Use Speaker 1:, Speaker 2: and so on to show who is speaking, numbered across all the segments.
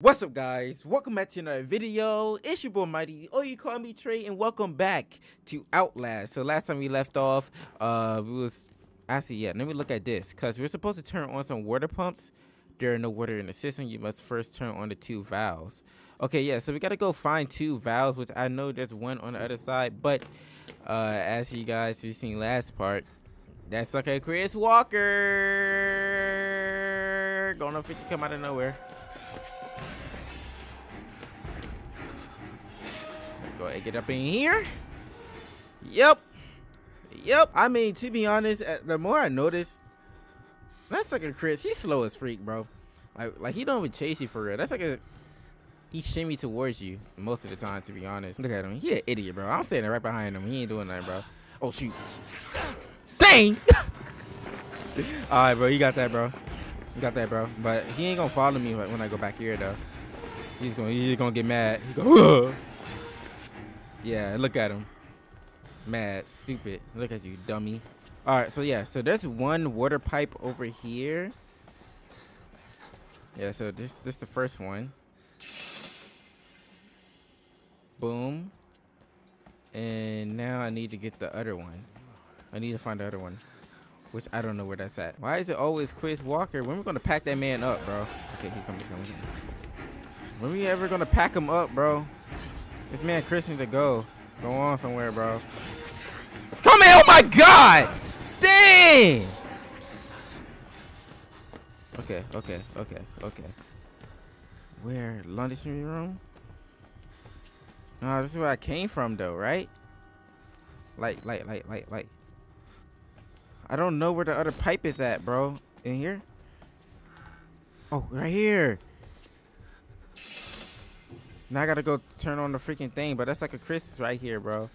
Speaker 1: What's up guys? Welcome back to another video. It's your boy Mighty, or you call me Trey, and welcome back to Outlast. So last time we left off, uh, we was, actually, yeah, let me look at this. Because we're supposed to turn on some water pumps. There are no water in the system. You must first turn on the two valves. Okay, yeah, so we got to go find two valves, which I know there's one on the other side. But, uh, as you guys have seen last part, that's okay, Chris Walker. Gonna come out of nowhere. Go ahead, get up in here. Yep. Yep. I mean, to be honest, uh, the more I notice, that's like a Chris. He's slow as freak, bro. Like, like he don't even chase you for real. That's like a he shimmy towards you most of the time. To be honest, look at him. He an idiot, bro. I'm standing right behind him. He ain't doing nothing, bro. Oh shoot. Dang. All right, bro. You got that, bro. You got that, bro. But he ain't gonna follow me when I go back here, though. He's gonna he's gonna get mad. Yeah, look at him. Mad, stupid. Look at you, dummy. All right, so yeah, so there's one water pipe over here. Yeah, so this this the first one. Boom. And now I need to get the other one. I need to find the other one. Which I don't know where that's at. Why is it always Chris Walker? When we gonna pack that man up, bro? Okay, he's coming, he's coming. When we ever gonna pack him up, bro? This man Chris need to go. Go on somewhere, bro. Come here! Oh my god! Dang! Okay, okay, okay, okay. Where? Laundry room? No, this is where I came from though, right? Like, like, like, like, like. I don't know where the other pipe is at, bro. In here? Oh, right here. Now I gotta go turn on the freaking thing, but that's like a Chris right here, bro.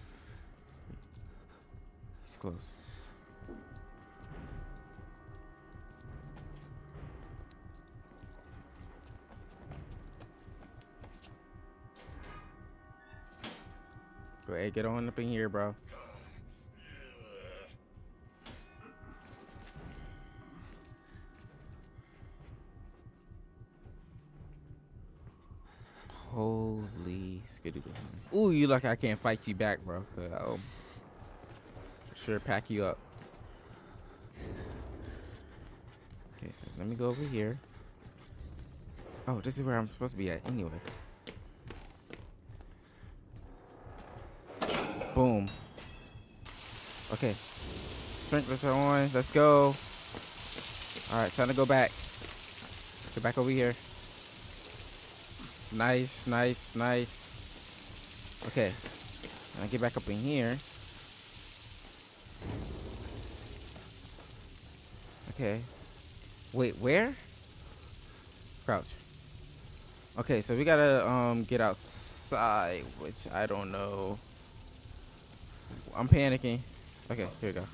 Speaker 1: He's close. Go ahead, get on up in here, bro. Holy skidoo. Ooh, you lucky I can't fight you back, bro. Uh, I'll sure pack you up. Okay, so let me go over here. Oh, this is where I'm supposed to be at anyway. Boom. Okay. Sprinklers are on. Let's go. Alright, time to go back. Get back over here. Nice, nice, nice. Okay. I'll get back up in here. Okay. Wait, where? Crouch. Okay, so we gotta um get outside, which I don't know. I'm panicking. Okay, here we go.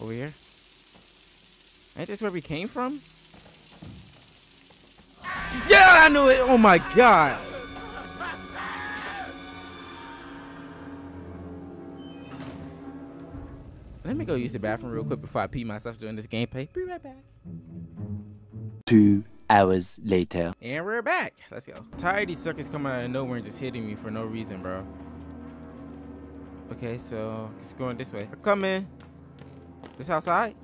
Speaker 1: Over here. Ain't this where we came from? Yeah, I knew it. Oh my god. Let me go use the bathroom real quick before I pee myself doing this gameplay. Be right back.
Speaker 2: Two hours later.
Speaker 1: And we're back. Let's go. Tired these suckers coming out of nowhere and just hitting me for no reason, bro. Okay, so it's going this way. Come in. This outside?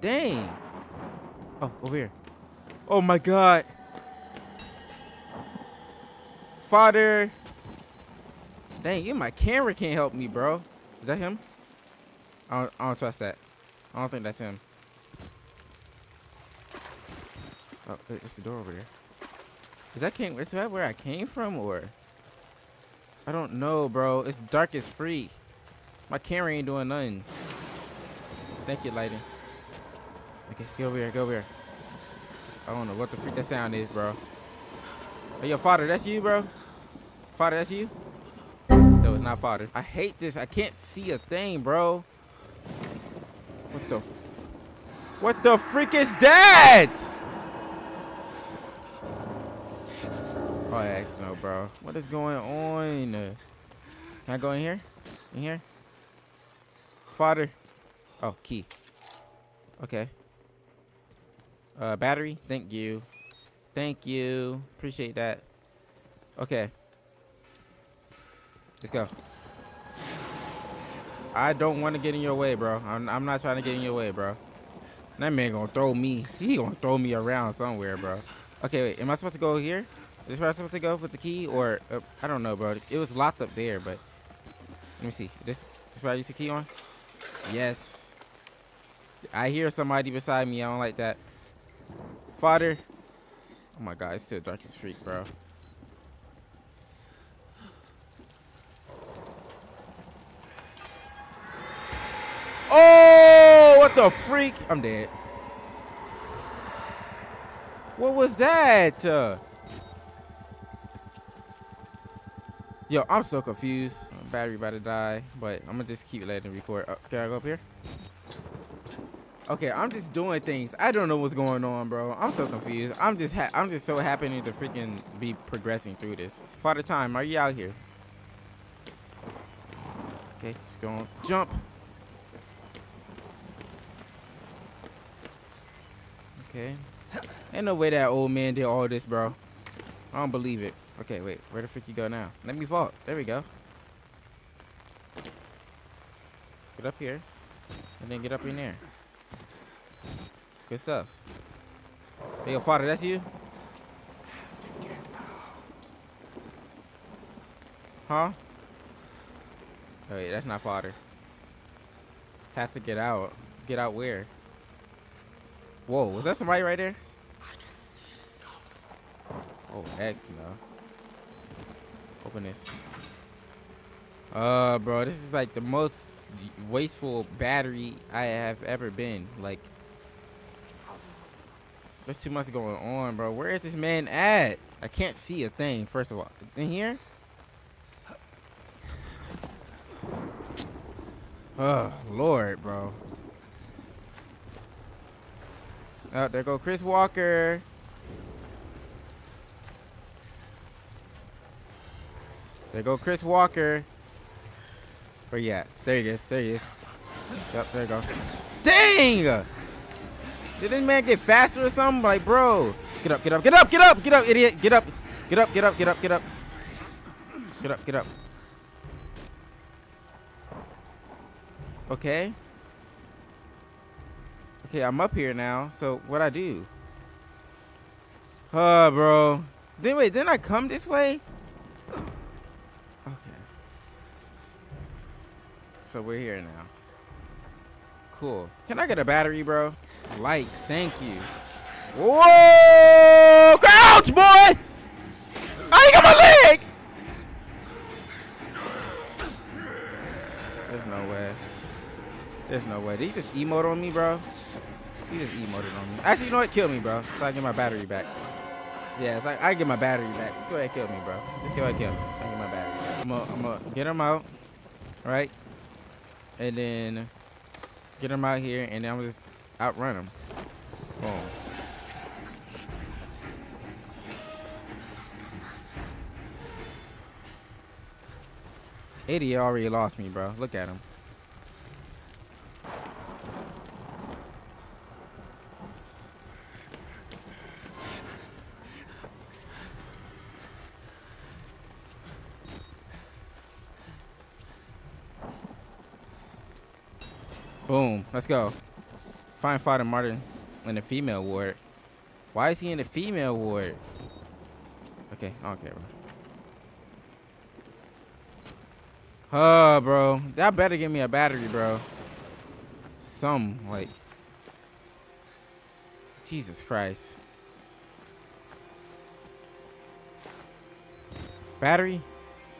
Speaker 1: Dang. Oh, over here. Oh my god. Father. Dang, you my camera can't help me, bro. Is that him? I don't, I don't trust that. I don't think that's him. Oh, it's the door over there. Is that came? Is that where I came from, or? I don't know, bro. It's dark as free. My camera ain't doing nothing. Thank you, lighting. Okay, get over here. Go over here. I don't know what the freak that sound is, bro. Hey, your father, that's you, bro? Father, that's you? No, it's not father. I hate this. I can't see a thing, bro. What the What the freak is that? Oh, I asked no, bro. What is going on? Can I go in here? In here? Father. Oh, key. Okay. Uh, battery. Thank you. Thank you. Appreciate that. Okay. Let's go. I don't want to get in your way, bro. I'm, I'm not trying to get in your way, bro. That man gonna throw me. He gonna throw me around somewhere, bro. Okay, wait. Am I supposed to go here? Is this where I'm supposed to go with the key? Or, uh, I don't know, bro. It was locked up there, but... Let me see. This, this where I use the key on? Yes. I hear somebody beside me. I don't like that. Father. Oh my god, it's still dark as freak, bro. Oh, what the freak? I'm dead. What was that? Uh, yo, I'm so confused. Battery about to die, but I'm gonna just keep letting it record. Uh, can I go up here? Okay, I'm just doing things. I don't know what's going on, bro. I'm so confused. I'm just I'm just so happy to freaking be progressing through this. Father Time, are you out here? Okay, just going jump. Okay. Ain't no way that old man did all this, bro. I don't believe it. Okay, wait. Where the frick you go now? Let me vault. There we go. Get up here. And then get up in there. Good stuff. Hey, yo, father, that's you? Huh? Oh, wait, that's not father. Have to get out. Get out where? Whoa, was that somebody right there? Oh, X, no. Open this. Uh, bro, this is like the most wasteful battery I have ever been. Like, there's too much going on, bro. Where is this man at? I can't see a thing, first of all. In here? Oh, Lord, bro. Oh, there go Chris Walker. There go Chris Walker. Where at? There he is. There he is. Yep, there you go. Dang! Did this man get faster or something? Like, bro. Get up, get up, get up, get up, get up, idiot. Get up. Get up, get up, get up, get up. Get up, get up. Okay. Okay, I'm up here now. So what I do? Uh, bro. Then wait, didn't I come this way? Okay. So we're here now. Cool. Can I get a battery, bro? Light, thank you. Whoa! Crouch, boy! I got my leg! There's no way. There's no way. Did he just emote on me, bro? He just emoted on me. Actually, you know what? Kill me, bro. So I get my battery back. Yeah, it's like I get my battery back. Just go ahead kill me, bro. Just go ahead kill me. I get my battery back. I'm gonna, I'm gonna get him out, right? And then get him out here, and then I'm just outrun him. Boom. Idiot already lost me, bro. Look at him. Boom. Let's go. Find Father Martin in the female ward. Why is he in the female ward? Okay, care, bro. Oh, bro. That better give me a battery, bro. Some, like. Jesus Christ. Battery?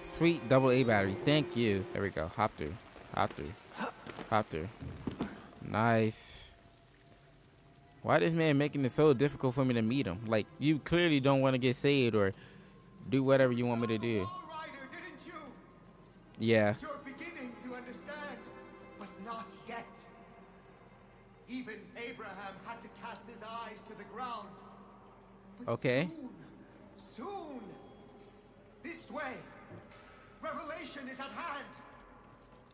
Speaker 1: Sweet double A battery. Thank you. There we go. Hop through. Hop through. Hop through. Nice. Why this man making it so difficult for me to meet him? Like, you clearly don't want to get saved or do whatever you want me to do.
Speaker 3: Rider, you?
Speaker 1: Yeah.
Speaker 3: You're beginning to understand, but not yet. Even Abraham had to cast his eyes to the ground. But
Speaker 1: Okay.
Speaker 3: Soon, soon, this way, revelation is at hand.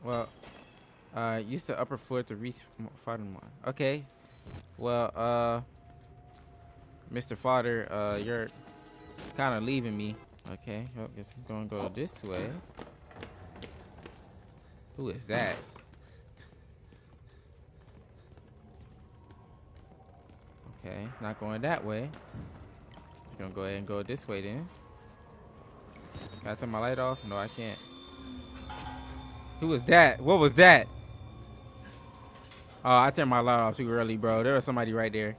Speaker 1: Well, uh, use the upper foot to reach farther more. Okay. Well, uh, Mr. Fodder, uh, you're kind of leaving me. Okay, well, guess I'm gonna go this way. Who is that? Okay, not going that way. Gonna go ahead and go this way then. Can I turn my light off? No, I can't. Who was that? What was that? Oh, I turned my light off too early, bro. There was somebody right there.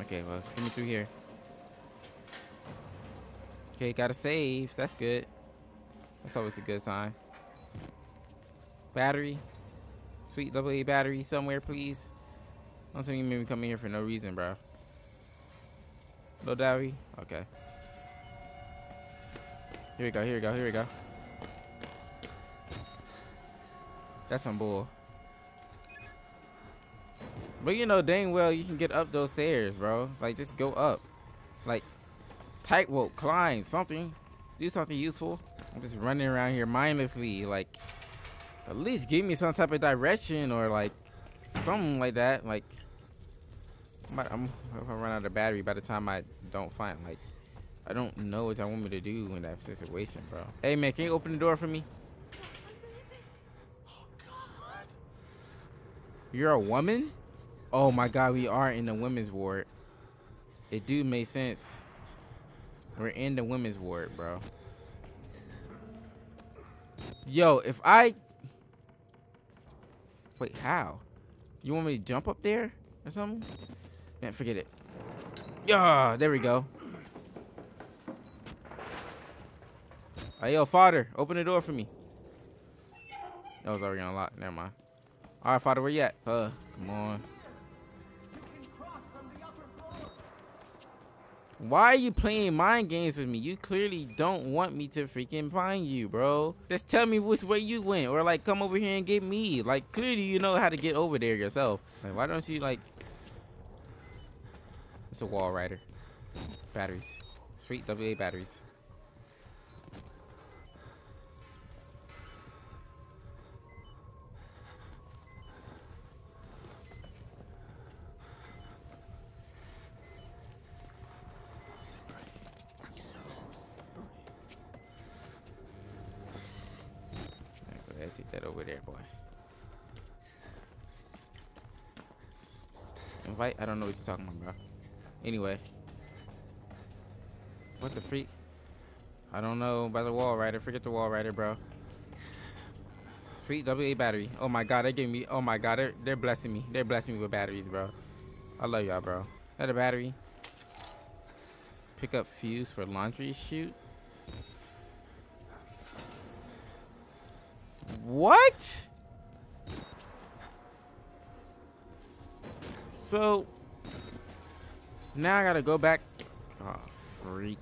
Speaker 1: Okay, well, get me through here. Okay, gotta save. That's good. That's always a good sign. Battery. Sweet AA battery somewhere, please. Don't tell me you made me come in here for no reason, bro. No battery? Okay. Here we go, here we go, here we go. That's some bull. But you know dang well you can get up those stairs, bro. Like just go up. Like tightrope, climb, something. Do something useful. I'm just running around here mindlessly. Like at least give me some type of direction or like something like that. Like I'm, I'm I run out of battery by the time I don't find like I don't know what I want me to do in that situation, bro. Hey man, can you open the door for me? You're a woman? Oh my god, we are in the women's ward. It do make sense. We're in the women's ward, bro. Yo, if I Wait, how? You want me to jump up there or something? Man, forget it. Yeah, there we go. Hey, yo, father, open the door for me. That was already unlocked. Never mind. All right, father, where you at? Uh, come on. Why are you playing mind games with me? You clearly don't want me to freaking find you, bro. Just tell me which way you went, or like come over here and get me. Like clearly you know how to get over there yourself. Like why don't you like? It's a Walrider. Batteries. Sweet WA batteries. That over there, boy. Invite? I don't know what you're talking about, bro. Anyway. What the freak? I don't know by the Walrider. Forget the Walrider, bro. Sweet WA battery. Oh my god, they gave me. Oh my god, they're, they're blessing me. They're blessing me with batteries, bro. I love y'all, bro. That a battery. Pick up fuse for laundry chute. What? So now I gotta go back. Oh, freak.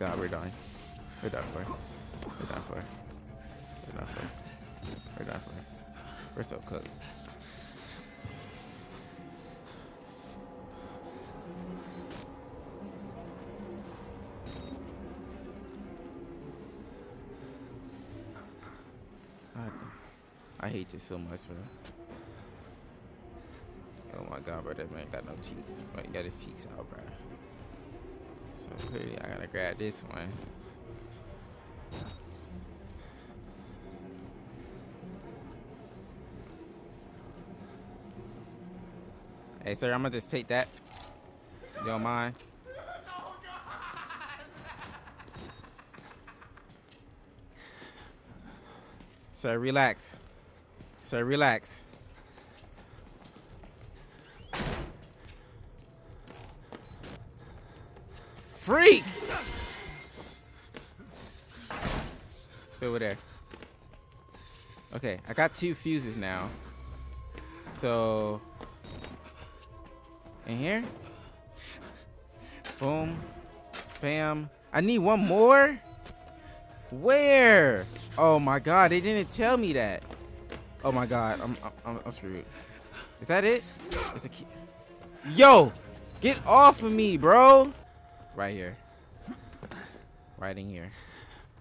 Speaker 1: My god, we're dying. We're done for. We're done for. We're done for. We're done for. We're so cooked. I, hate this so much, bro. Oh my god, bro, that man got no cheeks. He got his cheeks out, bro. Clearly I gotta grab this one. Hey, sir, I'm gonna just take that. You don't mind? Sir, relax. Sir, relax. Freak! Stay over there. Okay, I got two fuses now. So, in here. Boom. Bam. I need one more? Where? Oh my god, they didn't tell me that. Oh my god, I'm I'm, I'm screwed. Is that it? It's a key. Yo, get off of me, bro. Right here. Right in here.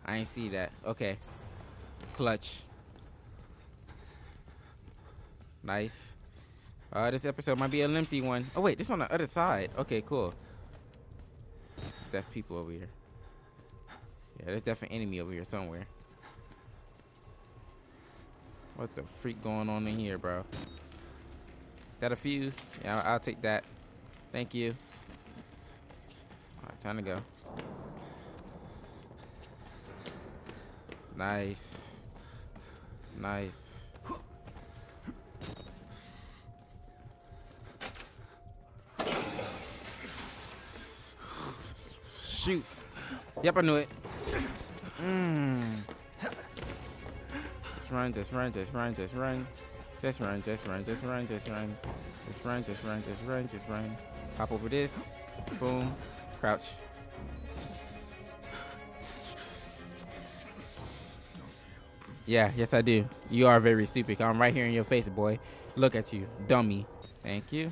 Speaker 1: I ain't see that. Okay. Clutch. Nice. Uh, this episode might be a lengthy one. Oh wait, this on the other side. Okay, cool. There's people over here. Yeah, there's definitely enemy over here somewhere. What the freak going on in here, bro? That a fuse? Yeah, I'll, I'll take that. Thank you. All right, time to go. Nice. Nice. Shoot. Yep, I knew it. Mmm. Just run, just run, just run, just run. Just run, just run, just run, just run. Just run, just run, just run, just run. Hop over this. Boom. Crouch. Yeah, yes I do. You are very stupid. I'm right here in your face, boy. Look at you, dummy. Thank you.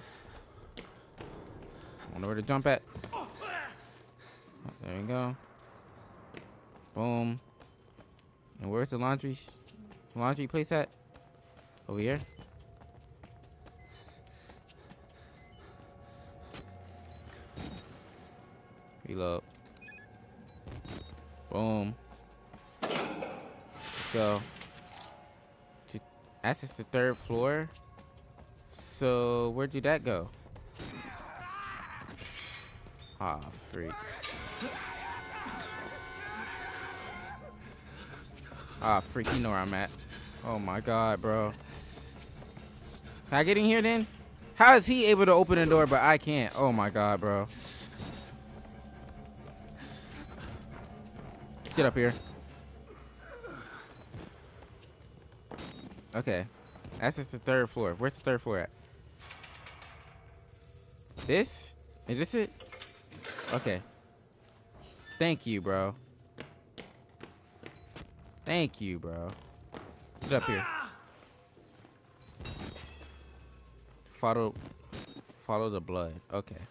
Speaker 1: I don't know where to jump at. There we go. Boom. And where's the laundry? Laundry place at? Over here? Reload. Boom. Let's go. To access the third floor. So where did that go? Ah, oh, freak. Ah, oh, freak, you know where I'm at. Oh my god, bro. Can I get in here then? How is he able to open the door but I can't? Oh my god, bro. Get up here. Okay. That's just the third floor. Where's the third floor at? This? Is this it? Okay. Thank you, bro. Thank you, bro. Get up here. Follow, follow the blood. Okay.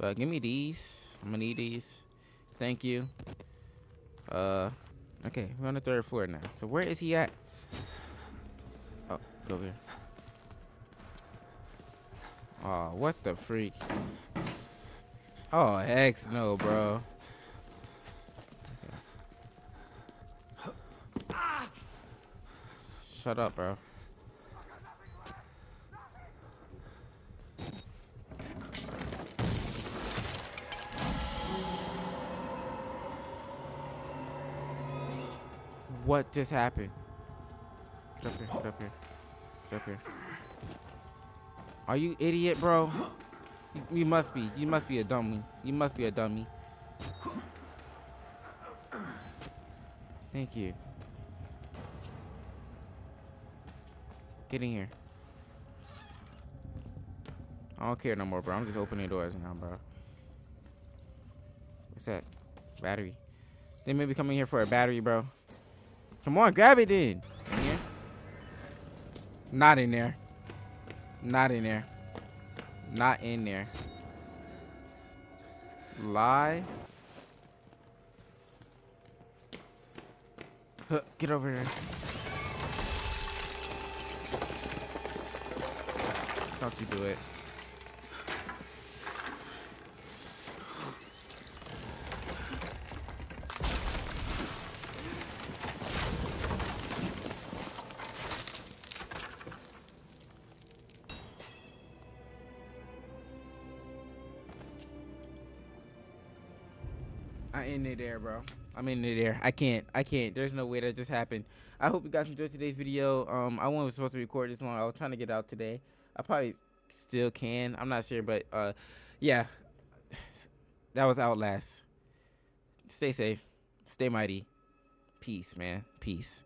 Speaker 1: Well, give me these. I'm gonna need these. Thank you. Uh, okay. We're on the third floor now. So where is he at? Oh, go here. Oh, what the freak? Oh, heck no, bro. Shut up, bro. What just happened? Get up here, get up here. Get up here. Are you idiot, bro? You, must be. You must be a dummy. You must be a dummy. Thank you. Get in here. I don't care no more, bro. I'm just opening doors now, bro. What's that? Battery. They may be coming here for a battery, bro. Come on, grab it then. In. Not in there. Not in there. Not in there. Lie. Huh, get over here. Don't you do it. There, bro. I'm in there. I can't. I can't. There's no way that just happened. I hope you guys enjoyed today's video. Um, I wasn't supposed to record this long. I was trying to get out today. I probably still can. I'm not sure, but uh, yeah, that was Outlast. Stay safe. Stay mighty. Peace, man. Peace.